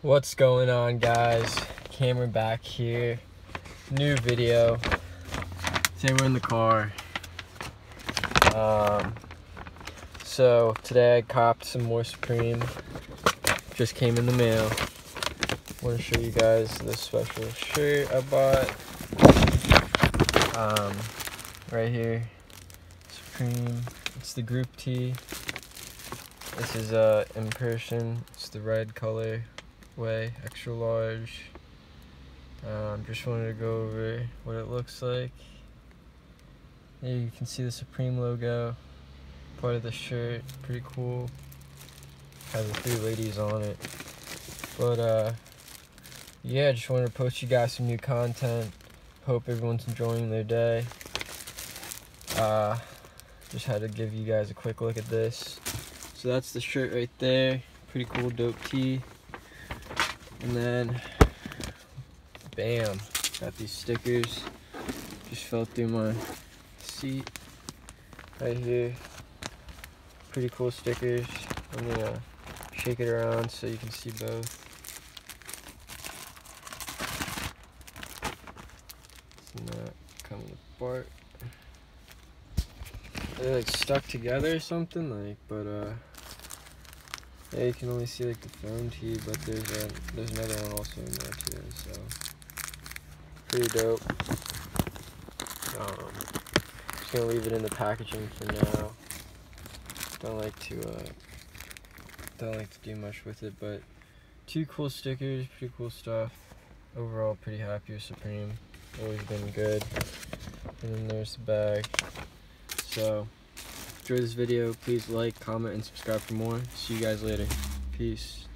What's going on guys? Cameron back here. New video. Today we're in the car. Um, so today I copped some more Supreme. Just came in the mail. Want to show you guys this special shirt I bought. Um, right here. Supreme. It's the group T. This is uh, in. It's the red color way, extra large. Um, just wanted to go over what it looks like. You can see the Supreme logo, part of the shirt, pretty cool. Has the three ladies on it. But uh, yeah, just wanted to post you guys some new content. Hope everyone's enjoying their day. Uh, just had to give you guys a quick look at this. So that's the shirt right there. Pretty cool, dope tee. And then, bam, got these stickers. Just fell through my seat right here. Pretty cool stickers. I'm gonna shake it around so you can see both. It's not coming apart. They're like stuck together or something, like, but uh. Yeah, you can only see like the foam tee, but there's a there's another one also in there too, so pretty dope. Um, just gonna leave it in the packaging for now. Don't like to uh, don't like to do much with it, but two cool stickers, pretty cool stuff. Overall, pretty happy with Supreme. Always been good. And then there's the bag. So enjoyed this video, please like, comment, and subscribe for more. See you guys later. Peace.